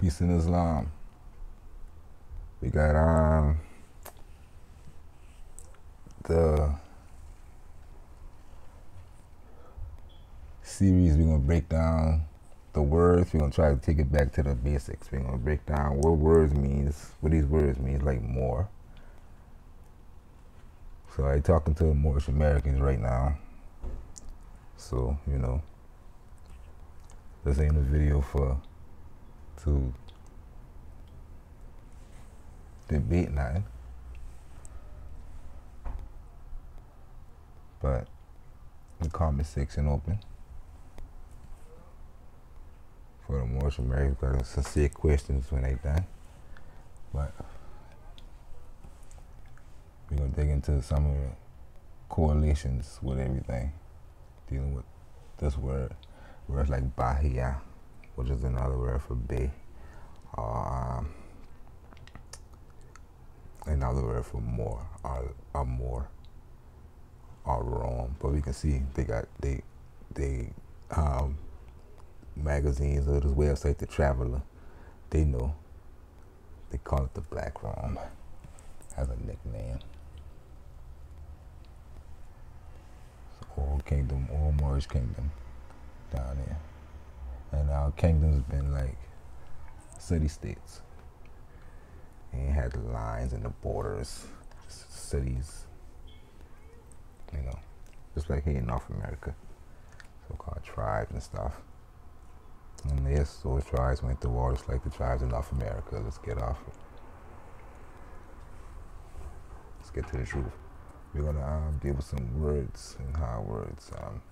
Peace in Islam. We got um the series we're gonna break down the words. We're gonna try to take it back to the basics. We're gonna break down what words means, what these words means, like more. So I talking to Moorish Americans right now. So, you know, this ain't a video for to debate nothing. But the comment section open for the Moorish Americans got sincere questions when they done. But we're gonna dig into some of the correlations with everything dealing with this word words like bahia which is another word for bay or um, another word for more or, or more or wrong. But we can see they got they they um, magazines or this website the traveler they know. They call it the black room as a nickname. All Kingdom, All Moorish Kingdom down there. And our kingdom's been like city states. And had the lines and the borders, cities, you know, just like here in North America, so called tribes and stuff. And yes, those tribes went to war just like the tribes in North America. Let's get off. Let's get to the truth. We're gonna um, deal with some words and how words um,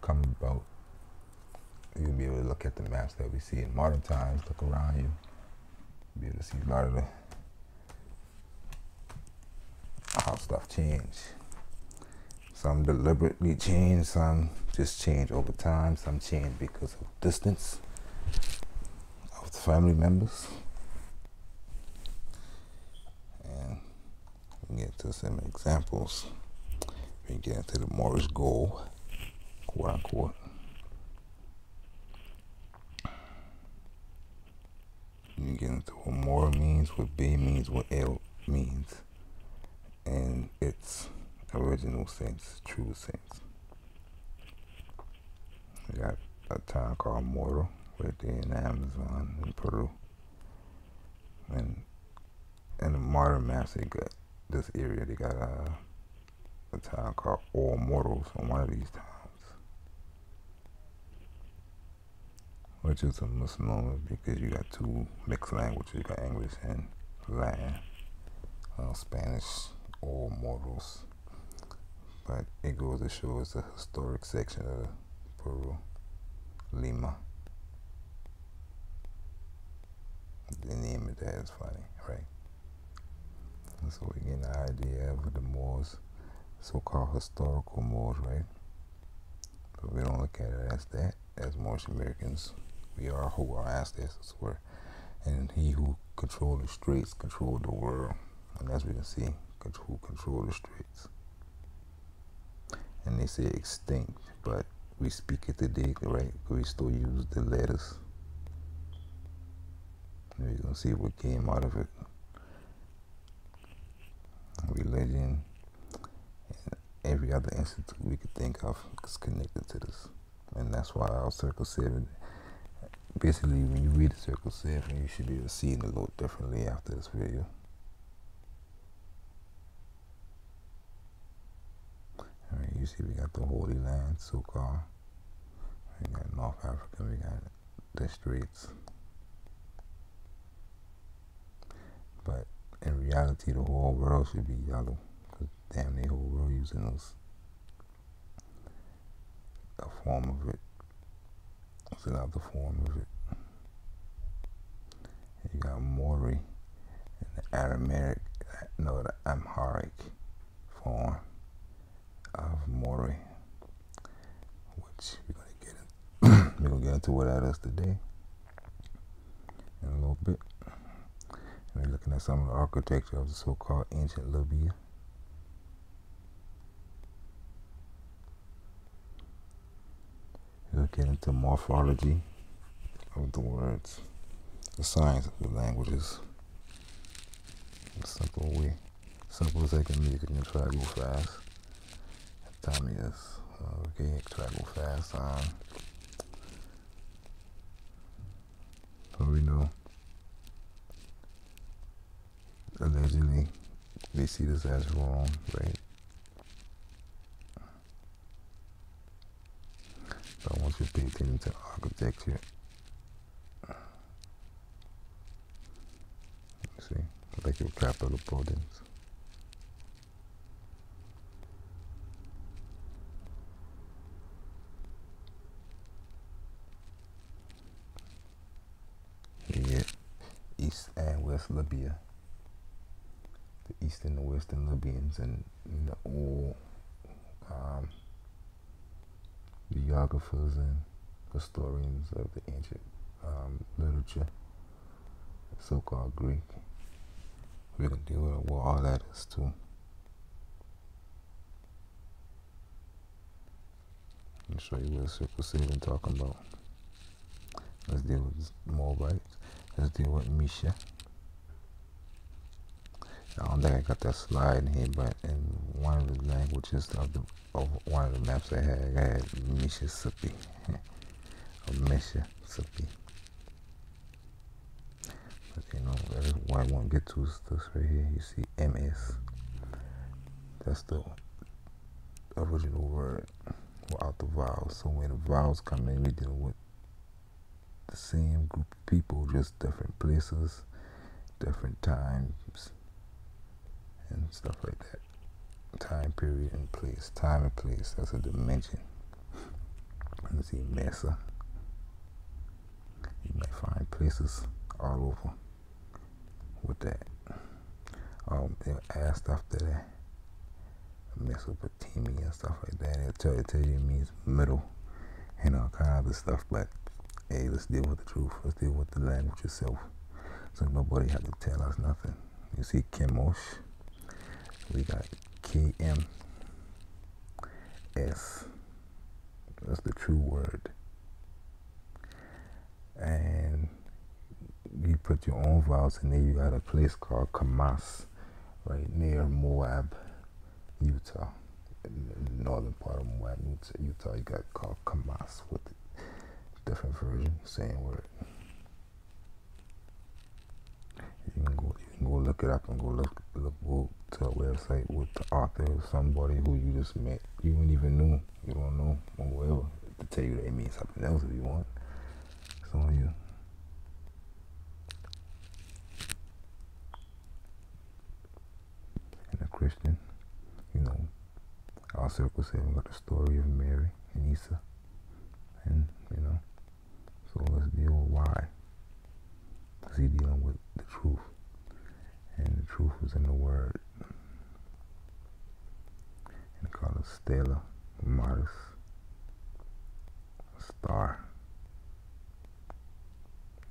come about. You'll be able to look at the maps that we see in modern times. Look around you. Be able to see a lot of the how stuff change. Some deliberately change, some just change over time, some change because of distance of the family members. And we get to some examples. We get into the Morris goal, quote unquote. You get into what more means, what B means, what L means, and its original sense, true sense. We got a town called Moro, right there in Amazon in Peru. And in the modern maps, they got this area. They got a, a town called All Mortals on one of these towns. Which is a misnomer because you got two mixed languages. You got English and Latin. Uh, Spanish, All Mortals. But it goes to show it's a historic section of Peru, Lima. The name of that is funny, right? And so we get an idea of the Moors, so-called historical Moors, right? But we don't look at it as that. As Moorish Americans, we are who our ancestors were. And he who controlled the streets controlled the world. And as we can see, who controlled the streets. And they say extinct, but we speak it today, right? We still use the letters. And going to see what came out of it religion, and every other institute we could think of is connected to this. And that's why our Circle 7, basically when you read the Circle 7, you should be able to see a little differently after this video. Alright, you see we got the Holy Land, so-called. We got North Africa, we got the streets. But in reality, the whole world should be yellow. Cause damn, the whole world using those a form of it. It's another form of it. You got Mori in the Aramaic, no, the Amharic form of Mori, which we're gonna get in, we're gonna get into what that is today in a little bit. We're looking at some of the architecture of the so-called ancient Libya. We'll get into morphology of the words, the science of the languages. A simple way, simple as I can make it and try to go fast. Time is, okay, try to go fast. Um, so we know, allegedly, they see this as wrong, right? To pay attention to architecture. See, like your capital buildings. Get East and West Libya. The Eastern and the Western Libyans and the um, geographers and historians of the ancient um, literature, so-called Greek. We're gonna deal with what all that is too. Me show you what circumcision talking about. Let's deal with Moabites. Let's deal with Mesha. I don't think I got that slide in here, but in one of the languages of the of one of the maps I had, I had Mississippi or Mississippi. But you know, what I want to get to is this right here. You see MS. That's the original word without the vowels. So when the vowels come in, we're dealing with the same group of people, just different places, different times, and stuff like that. Time period and place. Time and place. That's a dimension. Let's see Mesa. You might find places all over with that. Um, they'll add stuff to that. Mesopotamia and stuff like that. It'll tell, it'll tell you it means middle and all kind of stuff. But hey, let's deal with the truth. Let's deal with the language itself. So nobody have to tell us nothing. You see Chemosh. We got KM S. That's the true word. And you put your own vowels in there. You got a place called Kamas, right near Moab, Utah. In the northern part of Moab, Utah, you got called Kamas with a different version, same word. You can go, can go look it up and go look, look go to a website with the author or somebody who you just met. You don't even know. You don't know or whatever to tell you that it means something else if you want. It's on you. And a Christian, you know, our circle seven got the story of Mary and Isa. And, you know, so let's deal with why. Because he dealing with the truth. And the truth was in the word. And call it Stella Maris. Star.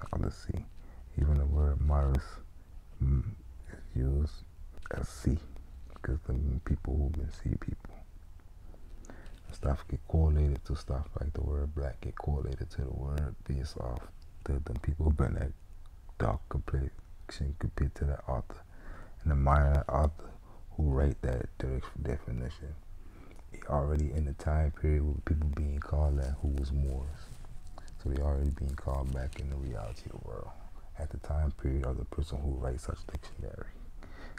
Now let's see. Even the word Maris mm, is used as sea. Because the people who can see people stuff get correlated to stuff like the word black get correlated to the word based off the, the people been that dark complexion compared to the author and the minor author who write that definition already in the time period with people being called that who was Moors. So they already being called back in the reality of the world at the time period of the person who writes such dictionary.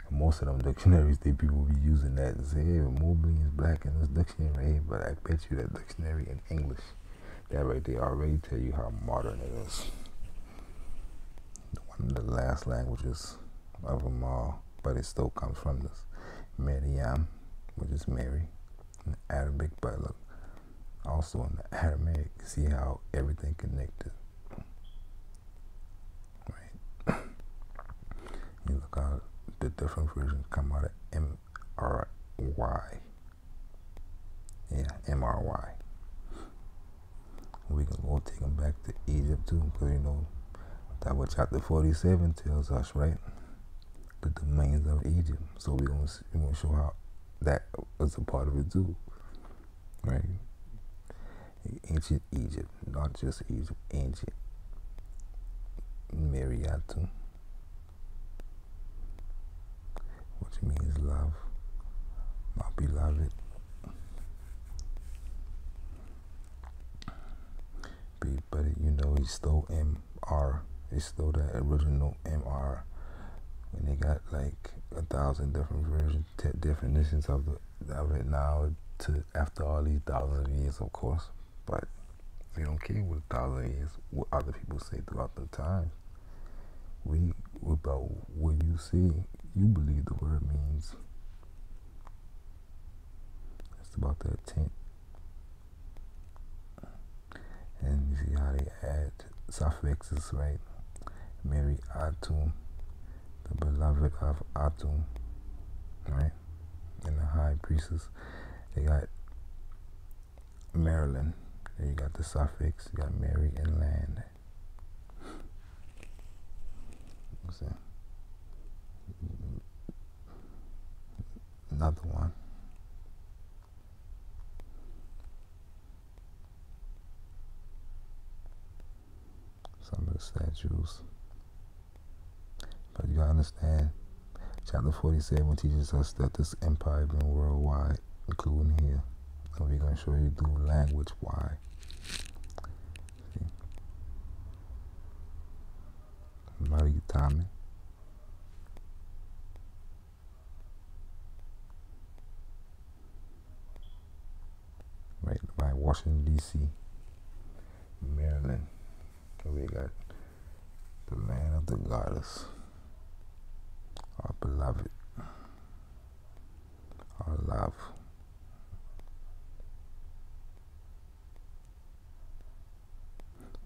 And most of them dictionaries, they people be using that and say, hey, Mobley is black in this dictionary, but I bet you that dictionary in English, that right there already tell you how modern it is. The last languages of them all, but it still comes from this Maryam, which is Mary, in Arabic, but look, also in the Aramaic, see how everything connected. Right? you look how the different versions come out of M R Y. Yeah, M R Y. We can go take them back to Egypt too, because you know that what chapter 47 tells us, right? The domains of Egypt. So we're gonna we're gonna show how that was a part of it too, right? Ancient Egypt, not just Egypt, ancient. Mary Atum, which means love, my beloved. But you know, he stole MR. He stole that original MR. And they got like a thousand different versions, definitions of the of it now. To after all these thousands of years, of course, but they don't care what a thousand years, what other people say throughout the time. We about what you see, you believe the word means. It's about that tent. And you see how they add suffixes, right? Mary Atum, the beloved of Atum, right? And the high priestess, they got Maryland. There you got the suffix, you got Mary and land. What's that? Another one. Some of the statues. But you gotta understand, chapter 47 teaches us that this empire been worldwide, including here. And we're gonna show you through language why. Maritime. Right by Washington D.C., Maryland. We got the land of the goddess, our beloved, our love.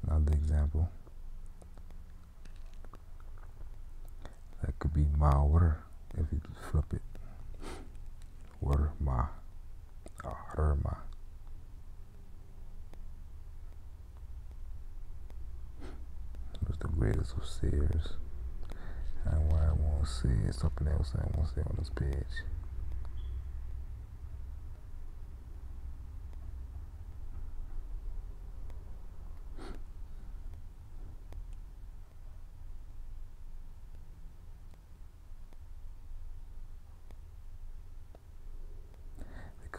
Another example. That could be my water if you flip it. Water ma. Or her ma. was the greatest of seers. And why I won't say something else I won't say on this page.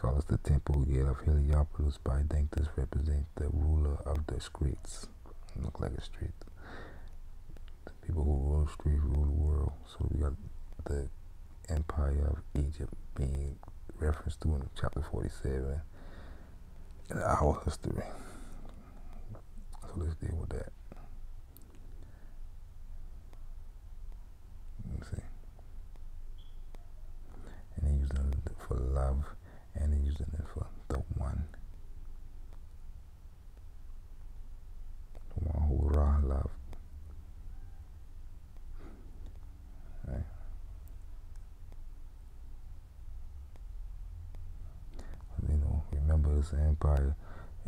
calls the temple gate of Heliopolis, but I represents the ruler of the streets. Look like a street. People who rule the streets rule the world. So we got the empire of Egypt being referenced to in chapter 47 in our history. So let's deal with that. Let see. And they use it for love and they're using it for the one. The one who Ra loved. Right. You know, empire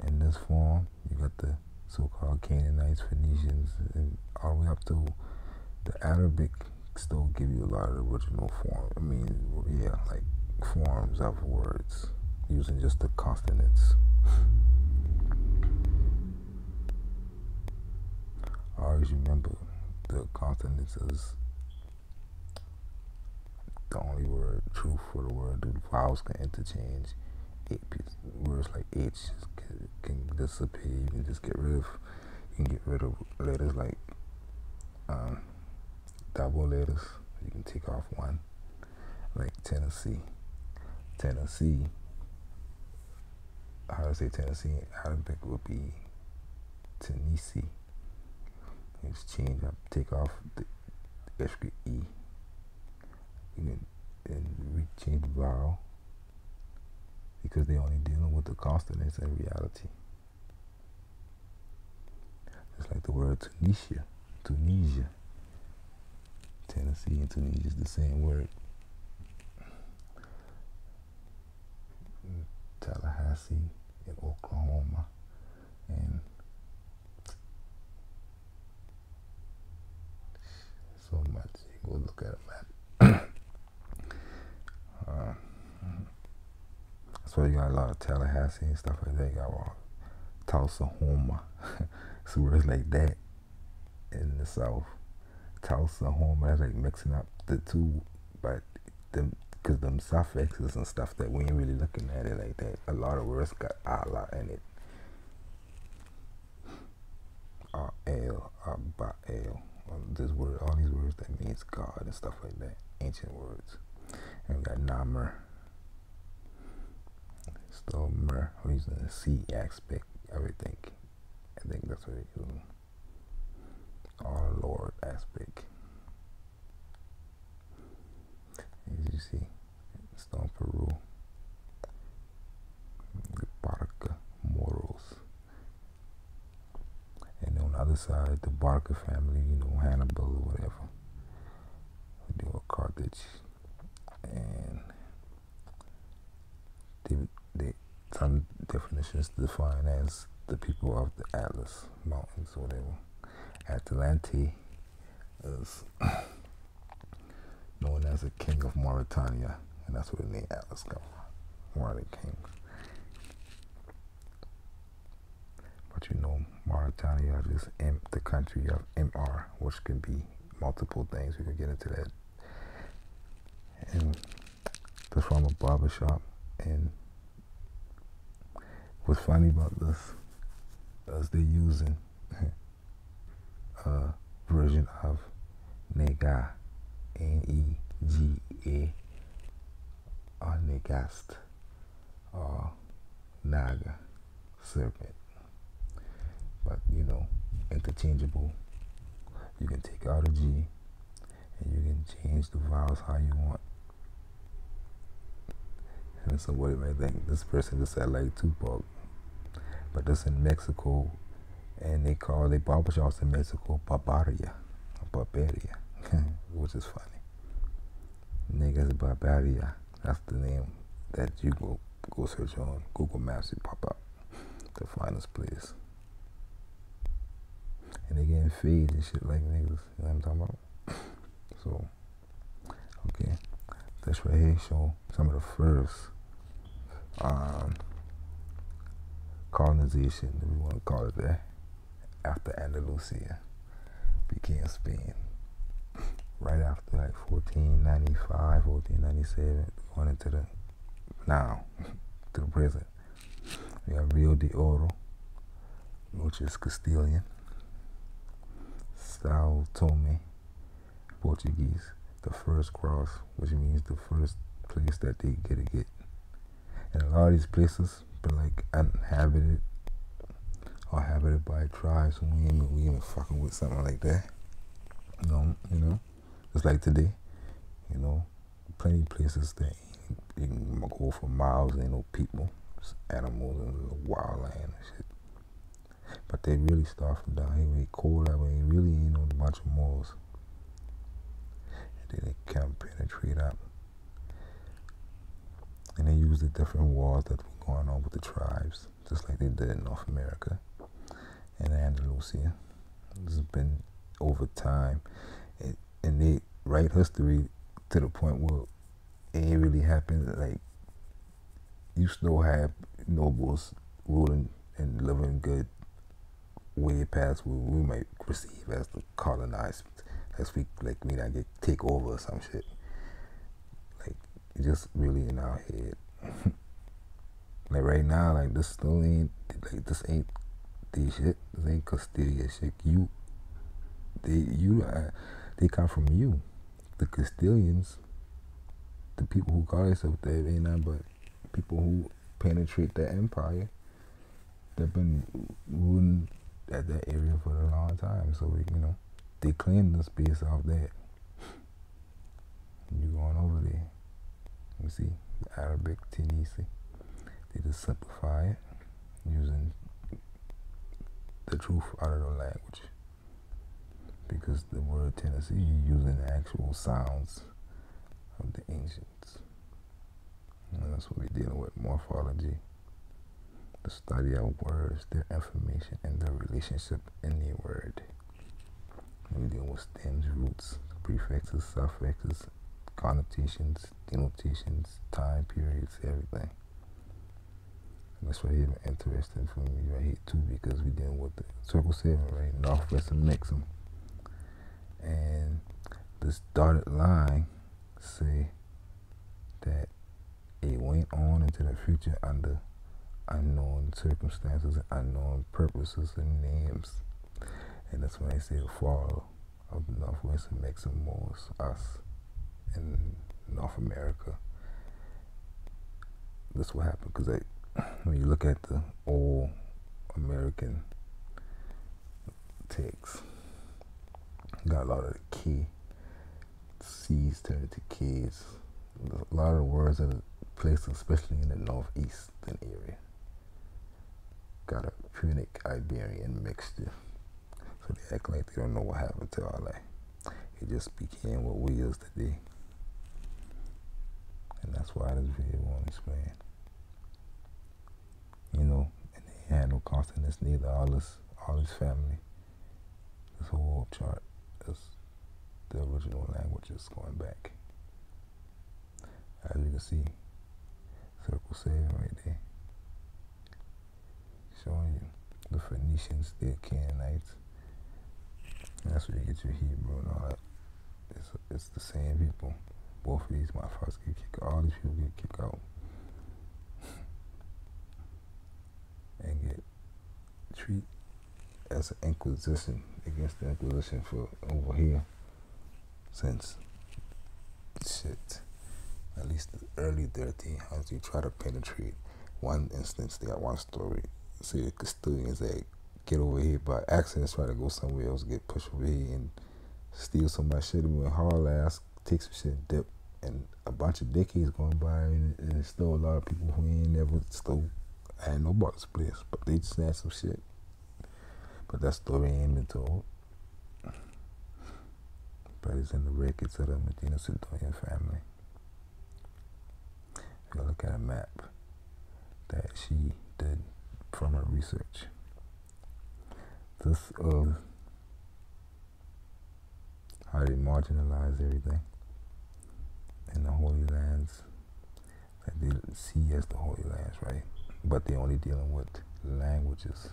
in this form. You got the so-called Canaanites, Phoenicians, and all the way up to the Arabic still give you a lot of original form. I mean, yeah, like forms of words using just the consonants. I Always remember the consonants is the only word true for the word. The vowels can interchange. Words like H can, can disappear. You can just get rid of. You can get rid of letters like um, double letters. You can take off one, like Tennessee. Tennessee, how to say Tennessee in Arabic would be Tennessee. Just change up, take off the extra E. You can, and change the vowel because they're only dealing with the consonants and reality. It's like the word Tunisia, Tunisia. Tennessee and Tunisia is the same word. Tallahassee in Oklahoma and so much. You go look at a map. uh, so you got a lot of Tallahassee and stuff like that. You got all Tulsa, so words like that in the south. Tulsa, Homer, that's like mixing up the two, but them because them suffixes and stuff that we ain't really looking at it like that. A lot of words got a lot in it. Uh, Baal. This word, all these words that means God and stuff like that. Ancient words. And we got Narmer. Still Mer, using the C aspect, everything. I think that's what it is. Our Lord aspect. As you see, Stone Peru. The Barca Moros. And on the other side, the Barca family, you know, Hannibal or whatever. We deal with Carthage. And they, they, some definitions define as the people of the Atlas Mountains or whatever. Atlante is known as the king of Mauritania, and that's where the name Atlas comes from, one of the kings. But you know, Mauritania is M, the country of MR, which can be multiple things. We can get into that. And they're from a barber shop. What's funny about this is they're using a version of Nega, N-E-G-A, or Negast, or Naga, serpent. But, you know, interchangeable. You can take out a G, and you can change the vowels how you want. And somebody might think this person just said like Tupac. But this in Mexico and they call they barbershops in Mexico Barbaria, Barbaria, which is funny. Niggas Barbaria, that's the name that you go go search on Google Maps. You pop up to find this place, and they getting feed and shit like niggas. You know what I'm talking about? So, okay, this right here show some of the first um, colonization, if we want to call it that after Andalusia became Spain. Right after like 1495, 1497, going into the now, to the present. We have Rio de Oro, which is Castilian. Sao Tome, Portuguese. The first cross, which means the first place that they get to get. And a lot of these places been like uninhabited or habited by tribes. So we ain't, we ain't fucking with something like that. You know, you know, just like today, you know, plenty places that you can go for miles ain't no people, just animals and wild land and shit. But they really start from down here, way cold that way. Really ain't no bunch of Moors. And then they can't penetrate up. Use the different wars that were going on with the tribes, just like they did in North America and Andalusia. This has been over time, it, and they write history to the point where it really happened. Like you still have nobles ruling and living good way past what we might perceive as the colonized. As we like we not get take over or some shit. Like just really in our head. like right now, like this still ain't like this ain't the shit. This ain't Castilian shit. You, they, you, uh, they come from you. The Castilians, the people who call themselves that, ain't nothing but people who penetrate the empire. They've been ruling at that area for a long time. So, we, you know, they claim the space off that. You going over there. You see, Arabic, Tunisi. They just simplify it using the truth out of the language. Because the word Tennessee, you're using the actual sounds of the ancients. And that's what we're dealing with morphology. The study of words, their information, and their relationship in the word. We're dealing with stems, roots, prefixes, suffixes, connotations, denotations, time periods, everything. And that's right here interesting for me right here too because we dealing with the circle seven, right? Northwestern Nixon. And this dotted line say that it went on into the future under unknown circumstances, unknown purposes and names. And that's when they say the fall of the Northwest Meximos, us in North America. this will happen because when you look at the old American text, got a lot of the key C's turned to K's. A lot of words are placed, especially in the northeastern area, got a Punic Iberian mixture. So they act like they don't know what happened to that. It just became what we is today. And that's why this video won't explain. You know, and they had no consonants neither. All this, all this family, this whole chart is the original language is going back. As you can see, circle seven right there. Showing you the Phoenicians, the Canaanites. And that's where you get your Hebrew and all that. It's, it's the same people. Both of these motherfuckers get kicked out. All these people get kicked out. and get treated as an inquisition against the inquisition for over here since shit at least the early 1300s you try to penetrate one instance they got one story see the custodians that get over here by accident try to go somewhere else get pushed over here and steal somebody's shit and haul ass take some shit dip and a bunch of decades going by and, and still a lot of people who ain't never stole had no box place but they snatched some shit. But that story ain't been told but it's in the records of the Medina Sidonian family. If you look at a map that she did from her research, this of how they marginalize everything in the Holy Lands they see as the Holy Lands, right? But they're only dealing with languages.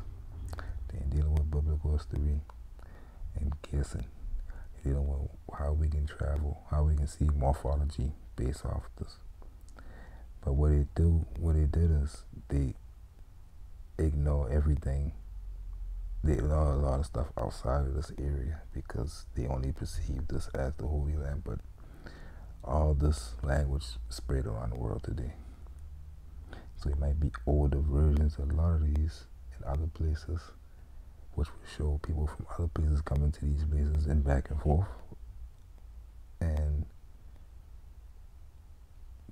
They ain't dealing with biblical history and guessing They're dealing with how we can travel, how we can see morphology based off this. But what they do, what they did is they ignore everything. They ignore a lot of stuff outside of this area because they only perceive this as the Holy Land. But all this language spread around the world today. So it might be older versions of a lot of these in other places which will show people from other places coming to these places and back and forth. And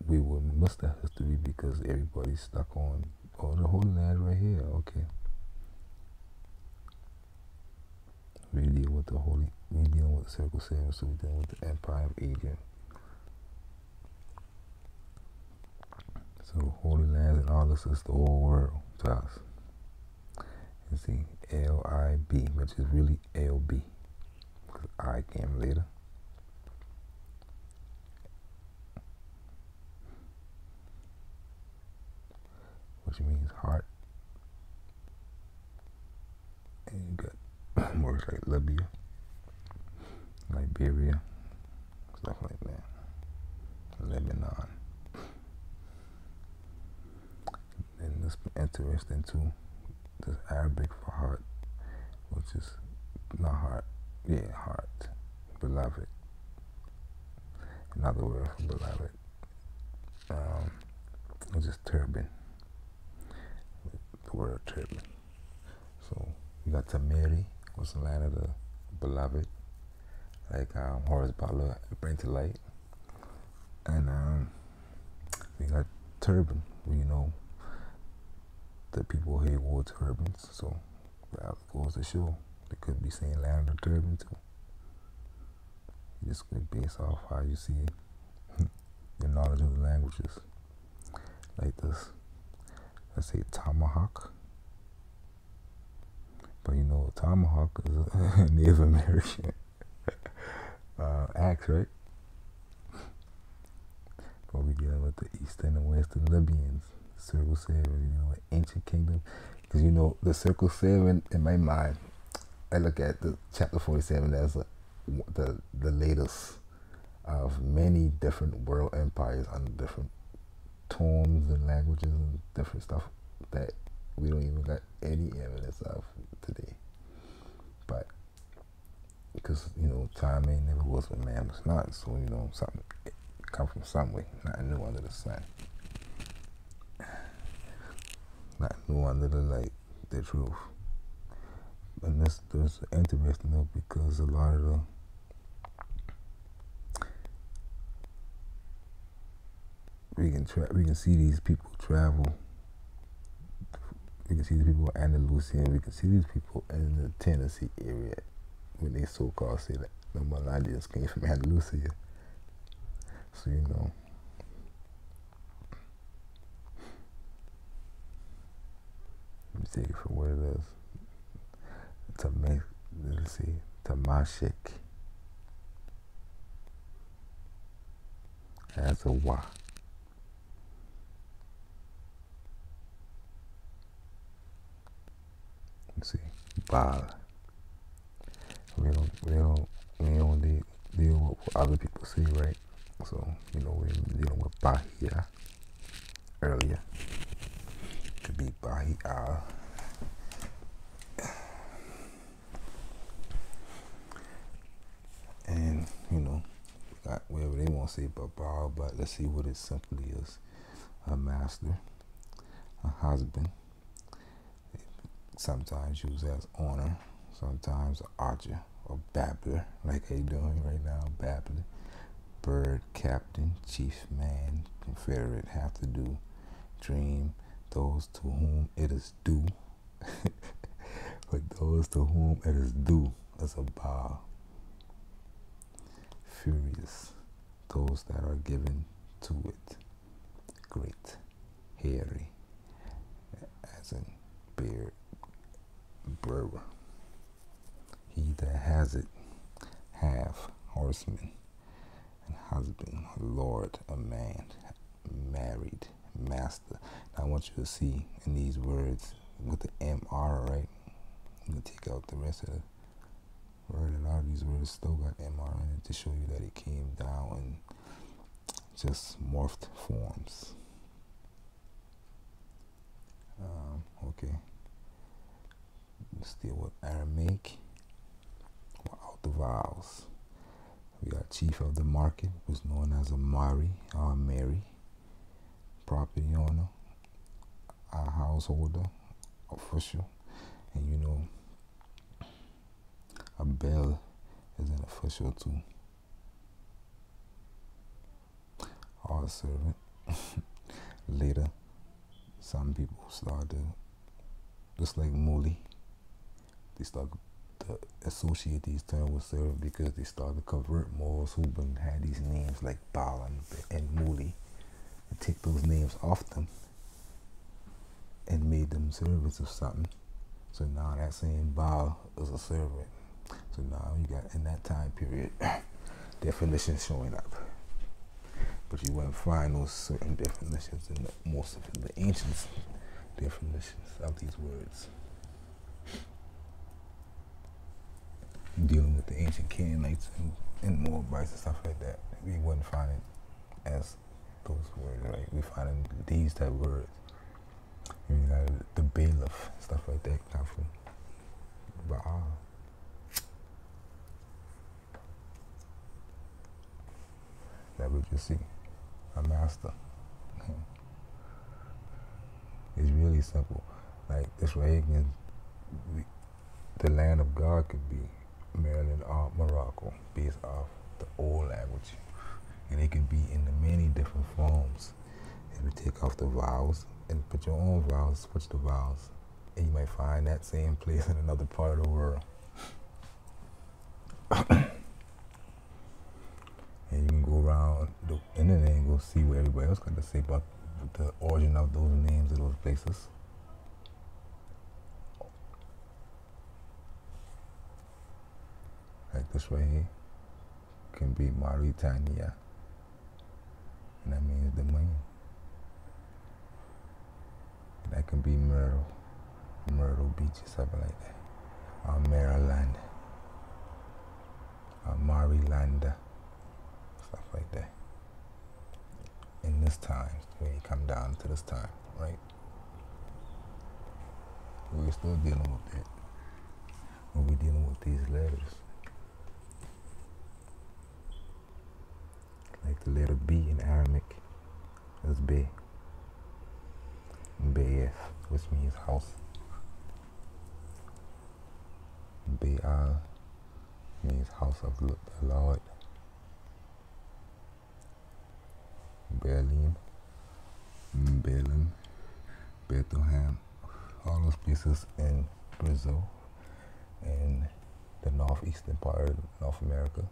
we will miss that history because everybody's stuck on, oh, the Holy Land right here. Okay. We deal with the Holy, we dealing with the Circle Seven, so we dealing with the Empire of Adrian. So Holy Lands and all this is the whole world to us. You see, L-I-B, which is really L-B, because I came later. Which means heart. And you got words like Libya, Liberia, stuff like that. Lebanon. And this interesting too the Arabic for heart, which is not heart, yeah, heart, beloved. Another word for beloved, um, which is turban. The word turban. So we got Tamiri, is the land of the beloved, like um, Horace Butler, Bring to Light. And um, we got turban, we you know that people here wore turbans, so that goes to show they could be saying land of turban too. You just based off how you see your knowledge of the languages. Like this, let's say tomahawk. But you know, tomahawk is a Native American uh, axe, right? But we dealing with the Eastern and Western Libyans. Circle Seven, you know, ancient kingdom. Because, you know, the Circle Seven, in my mind, I look at the chapter 47 as a, the the latest of many different world empires under different tones and languages and different stuff that we don't even got any evidence of today. But because you know time ain't never was what man was not, so you know something come from somewhere, not new under the sun, not new under light, the truth. And this this interesting though because a lot of the we can tra- we can see these people travel. We can see these people in Andalusia, and we can see these people in the Tennessee area when they so called say that the Melungeons came from Andalusia. So you know. Take it for what it is. To make let's see, Tamashik. That's a Y. Let's see, Baal. We don't, we don't, we don't deal, deal with what other people see, right? So, you know, we're dealing with Bahia earlier. Could be Bahia. Uh, and, you know, got whatever they want to say about Baal, but let's see what it simply is. A master, a husband, sometimes used as honor, sometimes archer or babbler, like they doing right now, babbler. Bird, captain, chief man, confederate, have to do, dream, those to whom it is due. but those to whom it is due. As a bow. Furious, those that are given to it. Great, hairy, as in beard, Brr. He that has it, have. Horseman, and husband, lord, a man, married, master. Now I want you to see in these words with the MR, right? I'm going to take out the rest of the word. A lot of these words still got MR in it to show you that it came down and just morphed forms. Um, okay. Let's deal with Aramaic without the vowels. We got chief of the market, was known as a Mari or Mary, property owner, a householder, official, and you know, a bell is an official too. Or a servant. Later, some people started, just like Muli, they started to associate these terms with servant because they started to convert Moors who had these names like Balan and, and take those names off them and made them servants of something. So now that same Baal is a servant. So now you got in that time period definitions showing up. But you won't find those certain definitions in the, most of the ancient definitions of these words. dealing with the ancient Canaanites and, and Moabites and stuff like that. We wouldn't find it as those words, right? We find these type of words. You know, the bailiff, stuff like that come from Baal. That we just see. A master. It's really simple. Like this right here, the land of God could be Maryland or Morocco based off the old language. And it can be in many different forms. If you take off the vowels and put your own vowels, switch the vowels, and you might find that same place in another part of the world. and you can go around the internet and go see what everybody else got to say about the origin of those names of those places. like this right here can be Mauritania and that means the moon that can be Myrtle Myrtle Beach or something like that or Maryland uh, Marilanda, stuff like that. In this time, when you come down to this time, right? We're still dealing with that we're dealing with these letters. Like the letter B in Aramaic is B. Bayef, which means house. Baal means house of the Lord. Berlin, Berlin, Bethlehem, all those places in Brazil and the northeastern part of North America.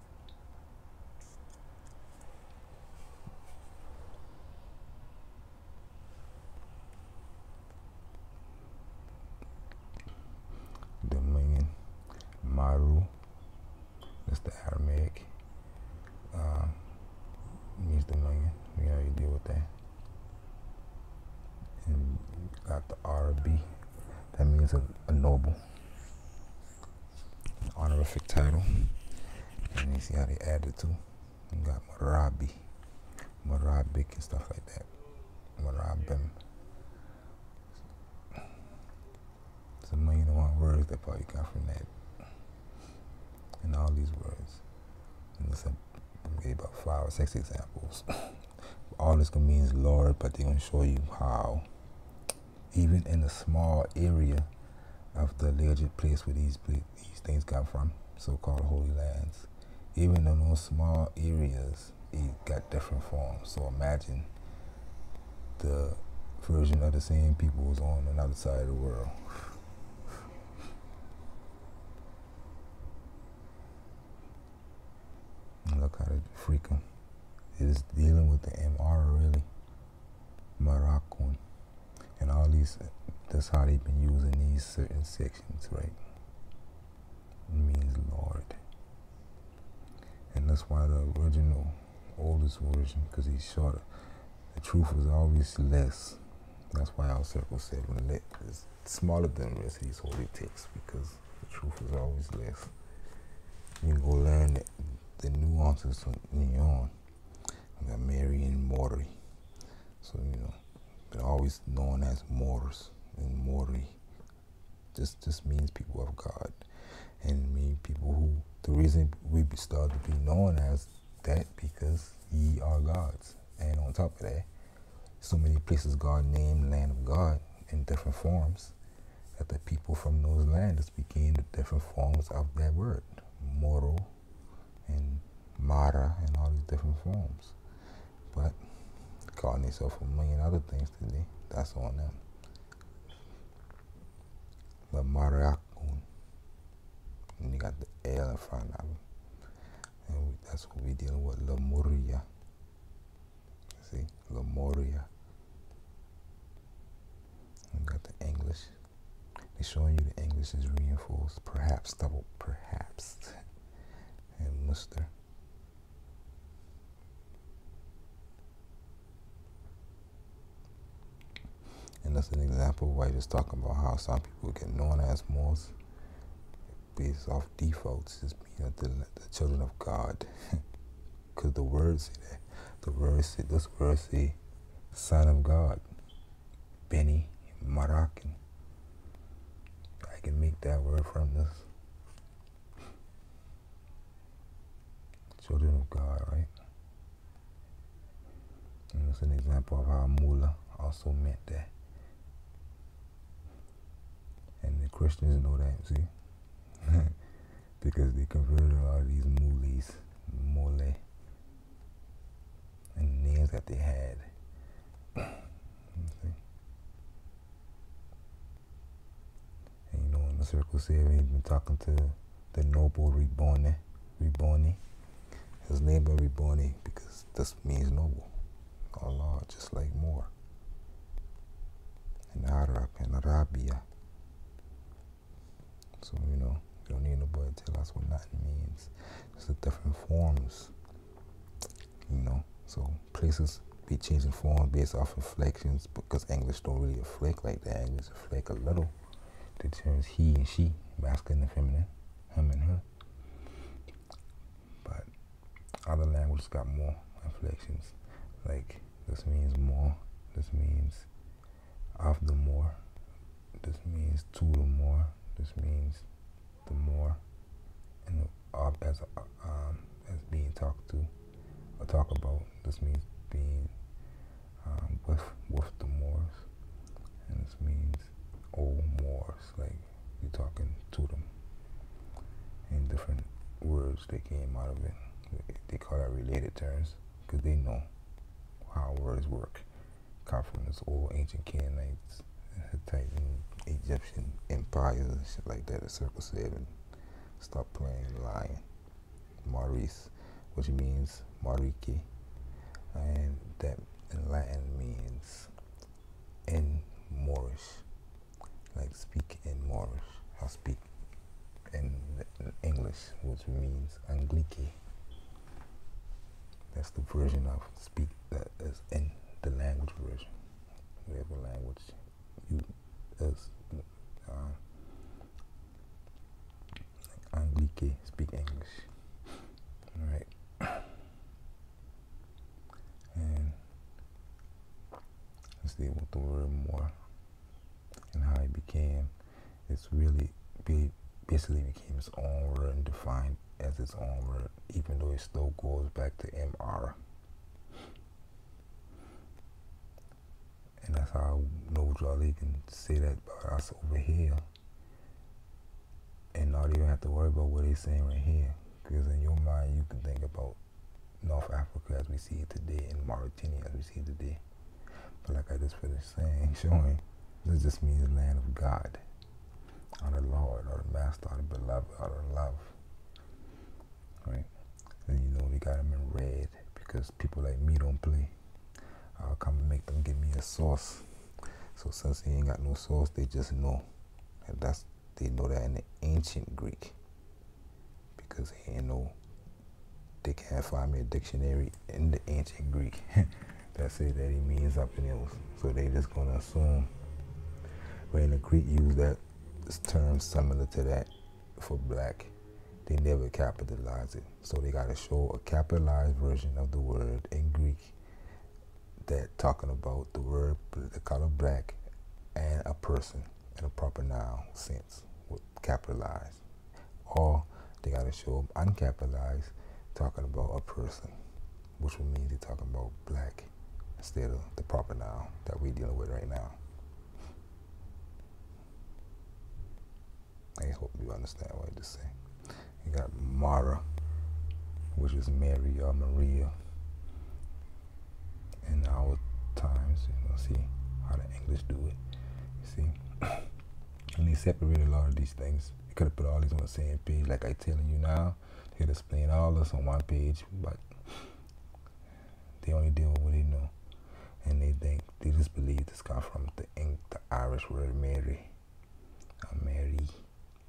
Dominion, Maru, that's the Aramaic, uh, means dominion. We already deal with that. And got the RB, that means a, a noble honorific title. And you see how they added to. You got Marabi, Marabik and stuff like that. Marabim. It's a million and one words that probably got from that. And all these words. And listen, gave about five or six examples. all this can mean is Lord, but they're going to show you how, even in a small area of the alleged place where these these things come from, so-called holy lands. Even in those small areas, it got different forms. So imagine the version of the same people was on another side of the world. Them. It's dealing with the MR really. Moroccan. And all these that's how they've been using these certain sections, right? It means Lord. And that's why the original, oldest version, because he's shorter, the truth was always less. That's why our circle said when is smaller than the rest of these holy texts, because the truth is always less. You can go learn the, nuances from Neon. We got Mary and Maury. So, you know, they're always known as Moors and Mori. This just means people of God, and mean people who. The reason we start to be known as that because ye are gods, and on top of that, so many places God named land of God in different forms that the people from those lands became the different forms of that word, Moro and Mara and all these different forms. But calling themselves a million other things today, that's on them but Marakun. And you got the L in front of it. And we, that's what we're dealing with, Lemuria. See, Lemuria. We got the English. They're showing you the English is reinforced, perhaps double, perhaps, and Muster. And that's an example why just talking about how some people get known as Moors based off defaults, just being the, the children of God. Because the words say that. The words say, this word say, son of God. Benny Moroccan. I can make that word from this. Children of God, right? And it's an example of how Mula also meant that. And the Christians know that, see? because they converted a lot of these mulis, mole, and names that they had. and you know, in the circle said he's been talking to the noble Reborn, Rabboni. His name was Rabboni because this means noble. Allah, just like more. In Arab and Arabia. So, you know, you don't need nobody to tell us what nothing means. Just the different forms, you know. So places be changing form based off inflections because English don't really inflect like that. English inflect a little. The terms he and she, masculine and feminine, him and her. Other languages got more inflections. Like this means more. This means of the more. This means to the more. This means the more, and of as um, as being talked to or talk about. This means being um, with with the Moors, and this means old Moors, like you're talking to them. In different words that came out of it, they call that related terms because they know how words work. Come from this old ancient Canaanites, Hittite, Egyptian empires and shit like that. The Circle Seven. Stop playing lying. Maurice, which means Mariki, and that in Latin means in Moorish, like speak in Moorish. I speak in English, which means Anglique. That's the version of speak that is in the language version, whatever language you is. Uh, Anglique, speak English. All right. And let's deal with the word more and how it became. It's really basically became its own word and defined as its own word, even though it still goes back to MR. And that's how I No Jolly can say that about us over here and not even have to worry about what they're saying right here. Because in your mind, you can think about North Africa as we see it today and Mauritania as we see it today. But like I just finished saying, showing, this just means the land of God, or the Lord, or the Master, or the Beloved, or the love. Right? And you know, we got them in red because people like me don't play. I'll come and make them give me a sauce. So since they ain't got no sauce, they just know. And that's they know that in the ancient Greek. Because they ain't no they can't find me a dictionary in the ancient Greek that say that he means something else. So they just gonna assume. But in the Greek use that term similar to that for black. They never capitalize it. So they gotta show a capitalized version of the word in Greek that talking about the word, the color black, and a person in a proper noun sense, with capitalized. Or they got to show uncapitalized, talking about a person, which would mean they're talking about black instead of the proper noun that we're dealing with right now. I hope you understand what I just say. You got Mara, which is Mary or Maria in our times. You know, see how the English do it. You see, and they separated a lot of these things. They could have put all these on the same page, like I telling you now. They could explain all this on one page, but they only deal with what they know, and they think they just believe this comes from the the Irish word Mary, Mary.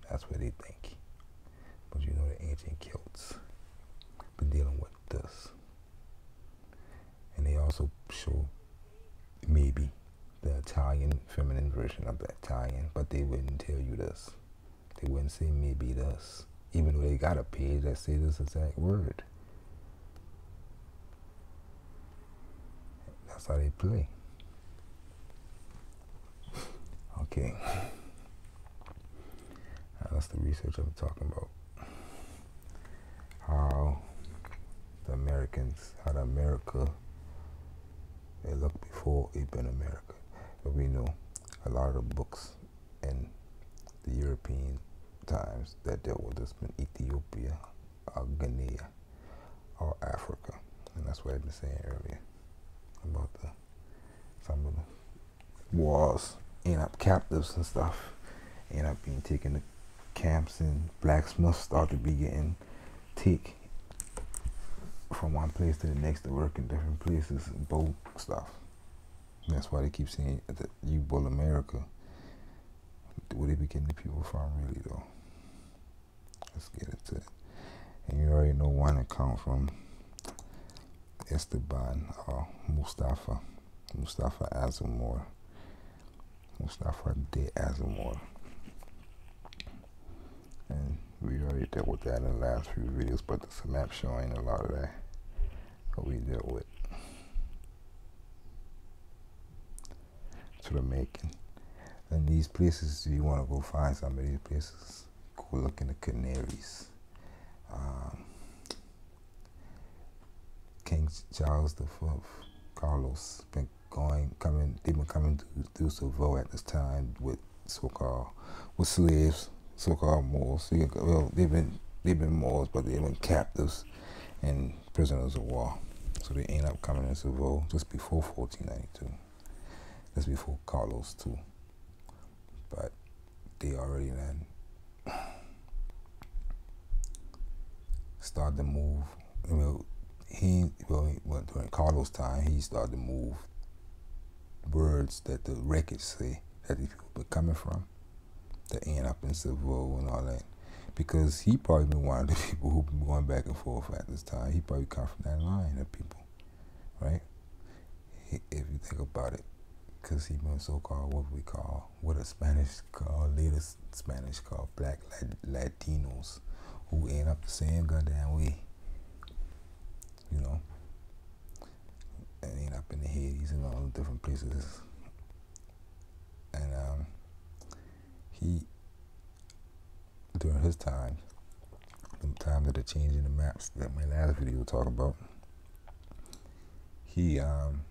That's what they think. But you know the ancient Celts been dealing with this and they also show maybe the Italian feminine version of the Italian, but they wouldn't tell you this. They wouldn't say maybe this, even though they got a page that say this exact word. That's how they play. Okay. Now that's the research I'm talking about. How the Americans, how the America they looked before it been America. But we know a lot of books in the European times that dealt with this in Ethiopia or Guinea or Africa. And that's what I've been saying earlier about the some of the wars end up captives and stuff end up being taken to camps and blacksmiths start to be getting take from one place to the next to work in different places boat stuff. That's why they keep saying that you bull America. Where they be getting the people from really though. Let's get into it. And you already know one account from Esteban or Mustafa. Mustafa Azamor. Mustafa de Azamor. And we already dealt with that in the last few videos, but there's a map showing a lot of that what we dealt with. To the making. And these places, you want to go find some of these places, go look in the Canaries. Um, King Charles the Fourth, Carlos, been going, coming, they've been coming through, through Seville at this time with so-called, with slaves, so-called Moors. Well, they've been, they've been Moors, but they've been captives and prisoners of war. So they end up coming in Seville just before 1492. Just before Carlos too. But they already then started to move. Well, he well, well during Carlos' time, he started to move words that the records say that these people were coming from, that end up in Seville and all that. Because he probably been one of the people who been going back and forth at this time. He probably come from that line of people, right? If you think about it, because he been so-called what we call what a Spanish called latest Spanish called black Latinos, who end up the same goddamn way you know, and end up in the Hades and all the different places. And um, he, during his time, the time that they're changing the maps that my last video talked about, he, um,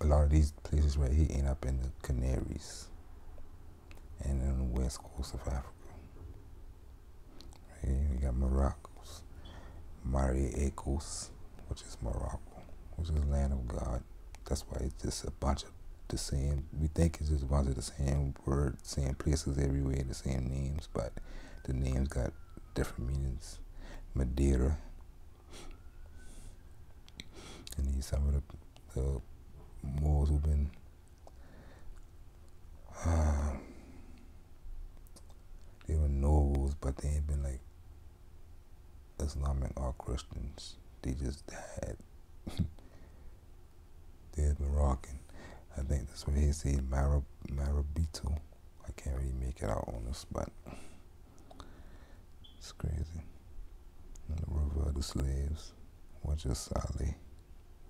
a lot of these places where he end up in the Canaries and in the west coast of Africa. Right? You got Morocco. Marruecos, which is Morocco, which is land of God. That's why it's just a bunch of the same. We think it's just a bunch of the same word, same places everywhere, the same names, but the names got different meanings. Madeira, and these some of the, the Moors who've been uh, they were nobles, but they ain't been like Islamic or Christians. They just had they had been rocking. I think that's what he said, Marab Marabito. I can't really make it out on this, but it's crazy. And the river of the slaves, which is Saleh.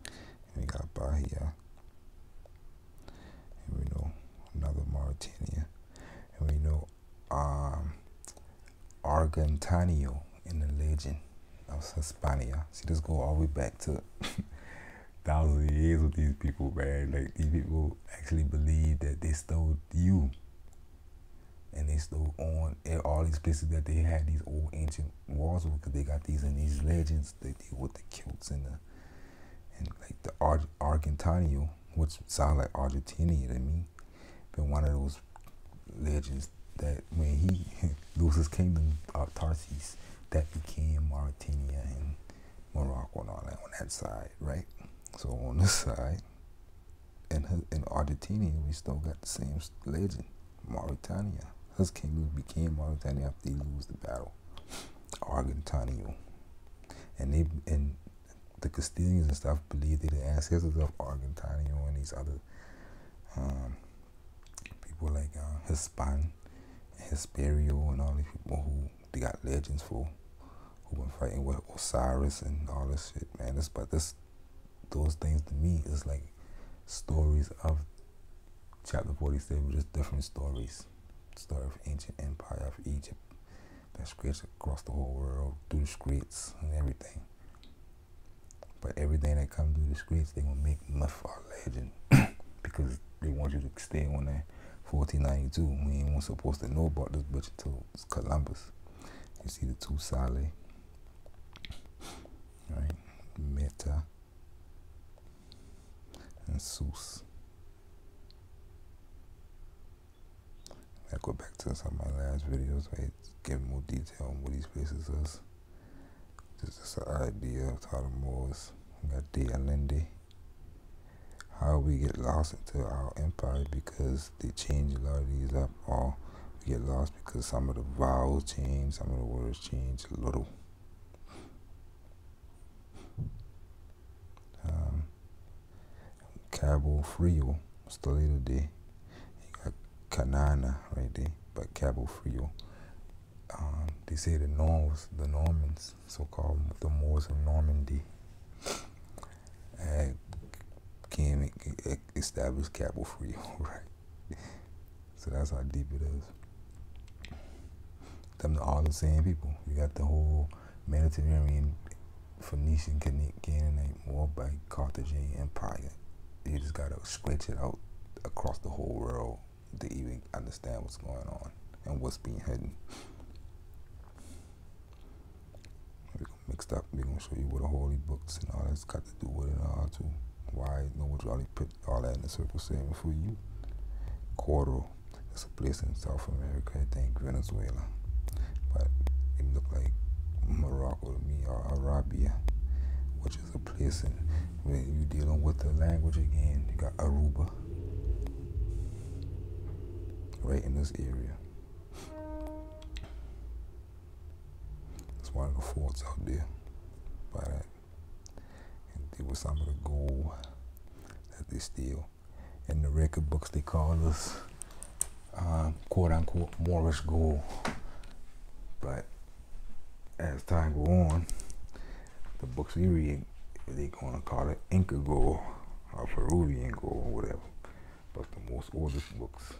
And we got Bahia. And we know another Mauritania. And we know um, Argentanio in the legend of Hispania. See, this go all the way back to thousands of years with these people, man. Like these people actually believe that they stole you. And they stole on eh, all these places that they had these old ancient walls because they got these in these legends. They deal with the Celts and the and like the Ar- Argentanio, which sounds like Argentina to me, been one of those legends that when he loses his kingdom uh, of Tarsus, that became Mauritania and Morocco and all that on that side, right? So on this side, in in Argentina, we still got the same legend, Mauritania. His kingdom became Mauritania after he lose the battle, Argentanio, and they and the Castilians and stuff believe they're the ancestors of Argentanio and these other um, people like uh, Hispan, Hesperio, and all these people who they got legends for who been fighting with Osiris and all this shit, man. This but this those things to me is like stories of chapter forty seven, just different stories. Story of ancient empire of Egypt that stretched across the whole world through the streets and everything. But everything that comes through the streets, they gonna make myth or legend because they want you to stay on that 1492. We ain't supposed to know about this bitch until Columbus. You see the two Saleh, right? Meta and Sus. I go back to some of my last videos where I give more detail on what these places is. Just, just an idea of the Moors got De Allende. How we get lost into our empire because they change a lot of these up or we get lost because some of the vowels change, some of the words change a little. Um, Cabo Frio, still today. You got Canana right there, but Cabo Frio. Um, they say the Normans, the Normans, so-called the Moors of Normandy, and came and established Cabo Frio, right? So that's how deep it is. Them all the same people. You got the whole Mediterranean, Phoenician, Canaanite, Moabite, Carthaginian Empire. You just gotta stretch it out across the whole world to even understand what's going on and what's being hidden. We're mixed up. We're gonna show you what the holy books and all that's got to do with it all too. Why no Jolly put all that in the circle seven for you? Coro. It's a place in South America, I think, Venezuela. But it looked like Morocco to me or Arabia, which is a place in when you're dealing with the language again, you got Aruba right in this area. It's one of the forts out there by that. And there was some of the gold that they steal. In the record books, they call us um, quote unquote Moorish gold. But as time go on, the books we read, they're gonna call it Inca gold or Peruvian gold or whatever. But the most oldest books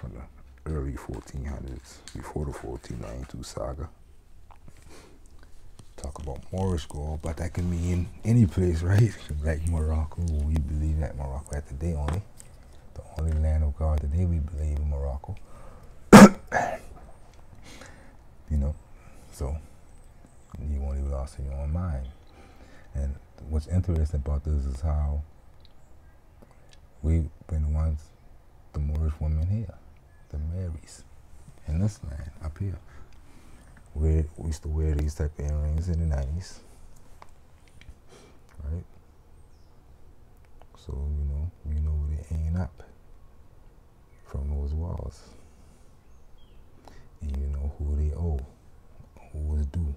from the early 1400s, before the 1492 saga, talk about Moorish gold, but that can mean any place, right? Like Morocco, we believe that Morocco at the day only the only land of God today we believe in Morocco. you know, so you won't even lost in your own mind. And what's interesting about this is how we've been once the Moorish women here, the Marys, in this land up here. We, we used to wear these type of earrings in the 90s. Right? So, you know, you know where they hanging up from those walls. And you know who they owe, who was due.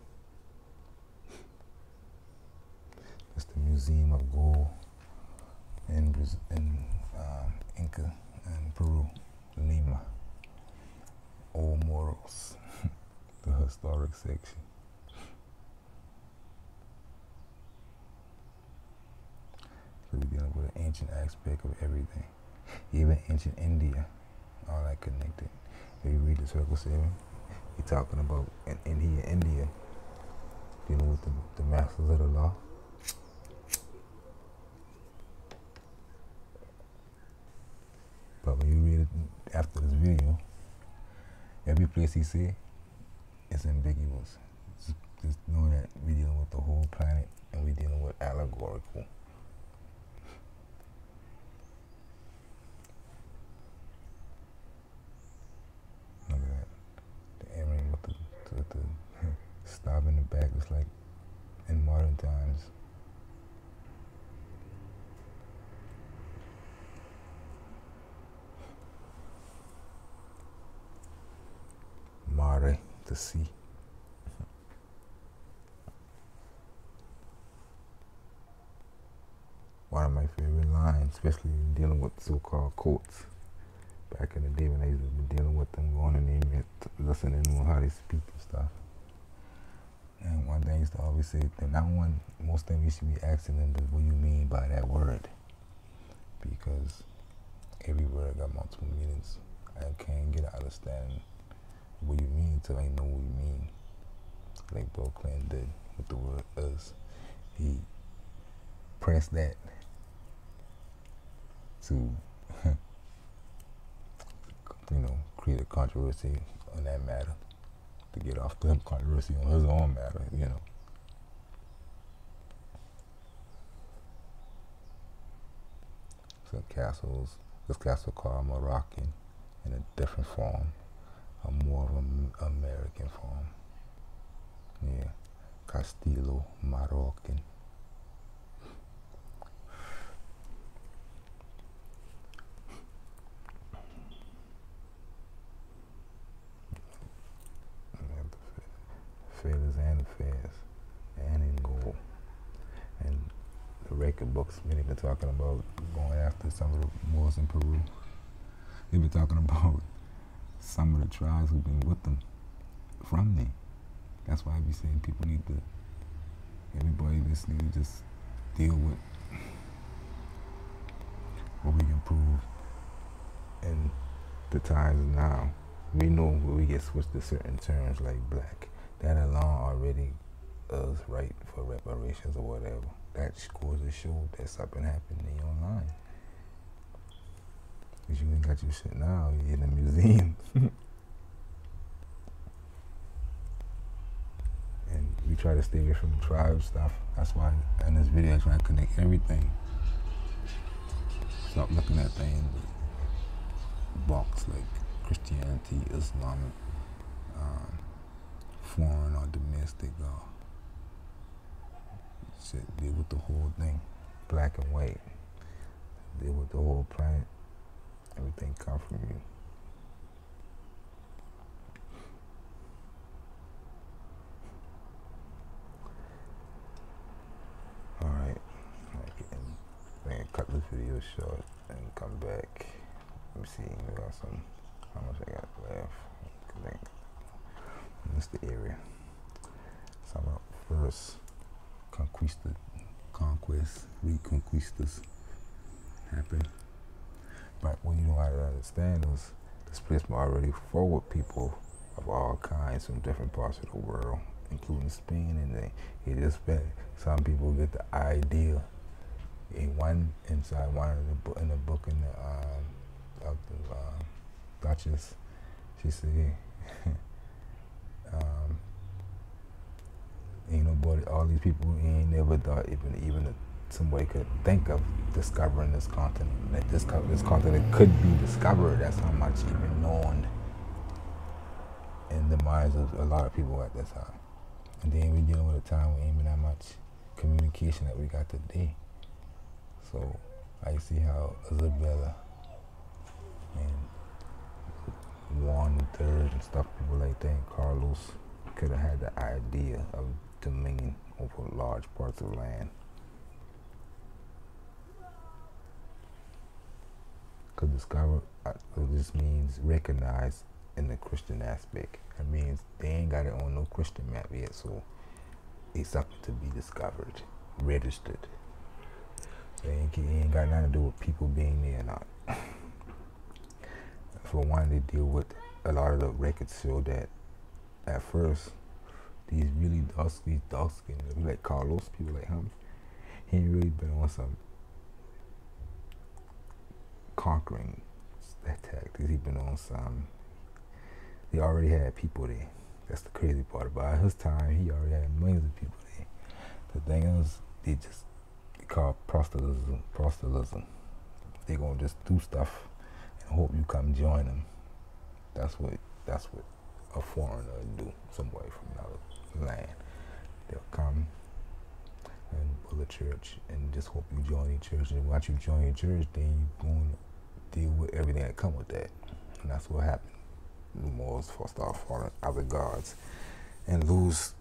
It's the Museum of Gold in, in um, Inca and Peru, Lima. Old Moros, the historic section. So we're dealing with an ancient aspect of everything. Even ancient India, all that connected. If you read the Circle Seven, you're talking about in India, India, dealing with the, the masters of the law. But you read it after this video, every place he said, is ambiguous. Just, just know that we're dealing with the whole planet and we're dealing with allegorical. stop in the back. It's like in modern times. The sea. One of my favorite lines, especially dealing with so-called quotes. Back in the day when I used to be dealing with them, going in there, listening to how they speak and stuff. And one thing I used to always say, the not one, most things we should be asking them what you mean by that word. Because every word got multiple meanings. I can't get an understanding what you mean until I know what you mean. Like Clinton did with the word us. He pressed that to, you know, create a controversy on that matter to get off the controversy on his own matter, you know. So castles, this castle called Moroccan in a different form, a more of an American form. Yeah, Castillo Moroccan. and affairs and in gold. And the record books, many been talking about going after some of the Moors in Peru. They've been talking about some of the tribes who've been with them from there. That's why I be saying people need to, everybody listening, to just deal with what we can prove in the times now. We know when we get switched to certain terms like black. That alone already is right for reparations or whatever. That goes to show that something happened in your line. Because you ain't got your shit now, you're in a museum. and we try to stay away from the tribe stuff. That's why in this video I try to connect everything. Stop looking at things box like Christianity, Islamic, um, foreign or domestic. Uh, shit, deal with the whole thing, black and white. Deal with the whole planet. Everything come from you. Alright, I can cut this video short and come back. Let me see, we got some, how much I got left. I think that's the area. So I'm up first, conquista, conquest, reconquistas happen. But what you don't understand is this place already forward people of all kinds from different parts of the world, including Spain, and they it just been some people get the idea. In one inside one of the book in the book in the um, of the uh, Duchess, she said, um, "Ain't nobody, all these people ain't never thought even even a somebody could think of discovering this continent. That this, this continent could be discovered. That's how much even known in the minds of a lot of people at that time. And then we're dealing with a time where ain't even that much communication that we got today. So I see how Isabella and Juan the Third and stuff, people like that, and Carlos could have had the idea of dominion over large parts of land. Because discover uh, this means recognize in the Christian aspect. It means they ain't got it on no Christian map yet, so it's something to be discovered, registered. They ain't, ain't got nothing to do with people being there or not. For one, they deal with a lot of the records show that at first these really dark, these dark skinned, like Carlos, people like him, he ain't really been on some conquering that tactics. He been on some. They already had people there. That's the crazy part about his time. He already had millions of people there. The thing is, they just they call proselytism. Proselytism. They gonna just do stuff and hope you come join them. That's what. That's what a foreigner do. Somebody from another land. They'll come and build a church and just hope you join your church. And once you join your church, then you going deal with everything that come with that. And that's what happened. The Moors for start falling other gods and lose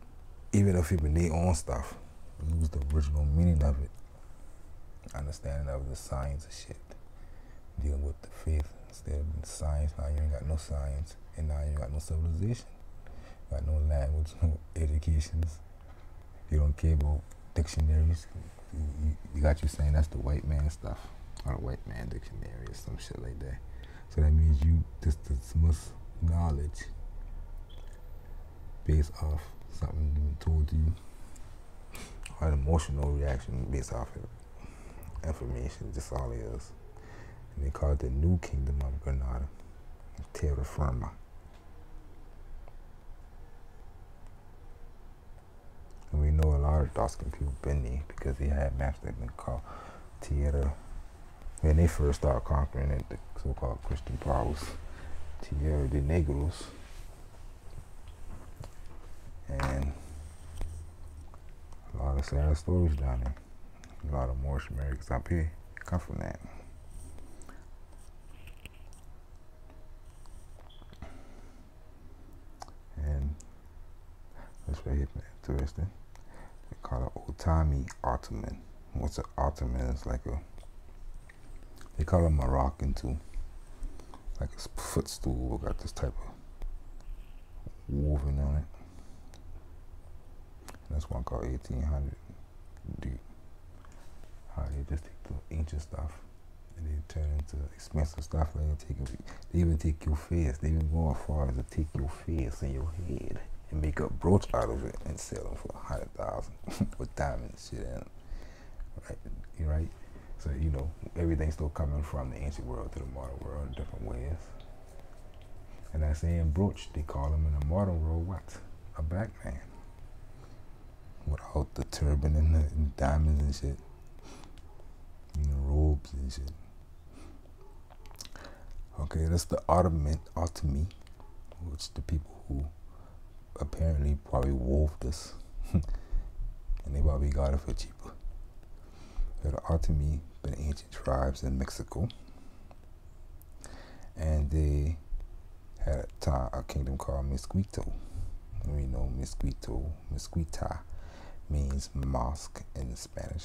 even if even their own stuff, lose the original meaning of it. Understanding of the science of shit. Dealing with the faith instead of the science. Now you ain't got no science and now you ain't got no civilization. You got no language, no educations. You don't care about dictionaries. You, you got you saying that's the white man stuff or a white man dictionary or some shit like that. So that means you just dismiss knowledge based off something told you or an emotional reaction based off of information. Just all it is. And they call it the New Kingdom of Granada, Terra Firma. And we know a lot of dark skinned people been there because they had maps that been called Tierra when they first started conquering it, the so-called Christian powers, Tierra de Negros, and a lot of sad stories down there. A lot of Moorish Americans up here come from that. And interesting. They call it Otomi Ottoman. What's an Ottoman? It's like a they call them a Moroccan too. Like a footstool got this type of woven on it. And that's one called 1800. Dude, how they just take the ancient stuff and they turn into expensive stuff. Like they take, they even take your face. They even go as far as to take your face and your head and make a brooch out of it and sell them for a hundred thousand with diamonds shit in it. Right, you right. So you know everything's still coming from the ancient world to the modern world in different ways. And that same brooch, they call him in the modern world what? A black man. Without the turban and the and diamonds and shit. And the robes and shit. Okay, that's the Ottoman Otomi, which the people who apparently probably wove this. and they probably got it for cheaper. The Otomi been ancient tribes in Mexico. And they had a kingdom called Mesquito. We know Mesquito, Mesquita means mosque in Spanish.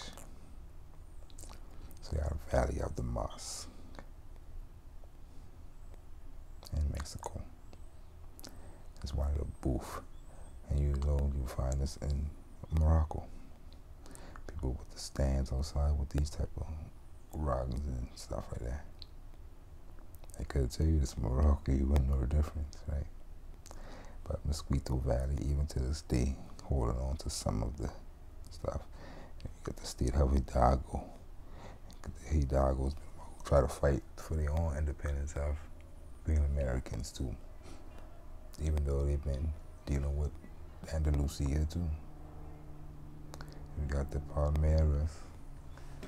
So you got a valley of the mosque in Mexico. It's one of the booth. And you know you find this in Morocco. People with the stands outside with these type of rugs and stuff like that. I could tell you this Morocco, you wouldn't know the difference, right? But Mosquito Valley, even to this day, holding on to some of the stuff. And you got the state of Hidalgo. The Hidalgos try to fight for their own independence of being Americans too. Even though they've been dealing with Andalusia too. We got the Palmeiras,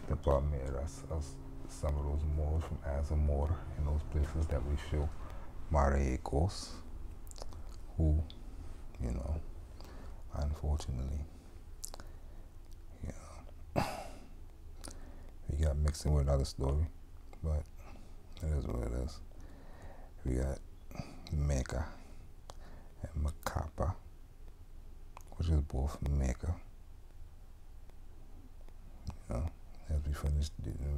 the Palmeiras, of some of those Moors from Azamor and those places that we show Maricos, who, you know, unfortunately, you we got mixing with another story, but it is what it is. We got Mecca and Macapa, which is both Mecca. You know, as we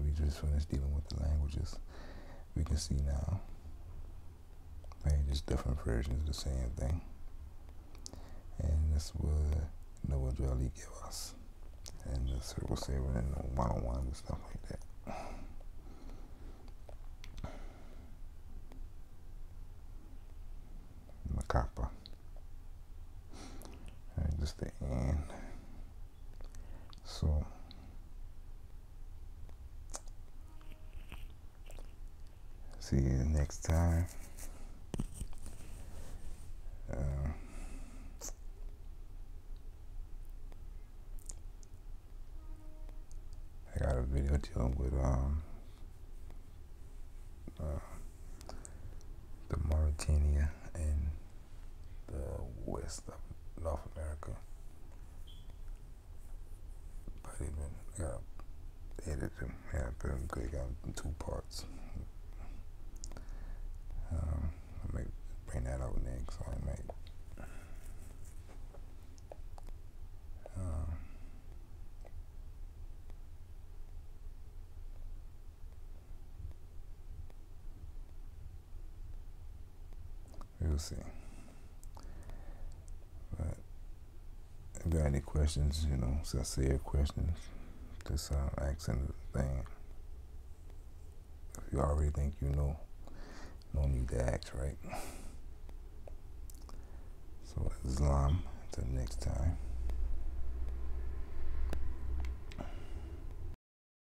we just finished dealing with the languages, we can see now. Maybe just different versions of the same thing. And that's what Noah Jolly give us. And the Circle Seven and the one on one and stuff like that. Macapa. And just the end. So see you next time. Uh, I got a video dealing with um uh, the Mauritania and the west of North America. But even got edited yeah, them good, got in two parts. Um, I might bring that out next. I might. Um, we'll see. But if there are any questions, you know, sincere questions, uh, asking the thing. If you already think you know, no need to act, right? So Islam, until next time.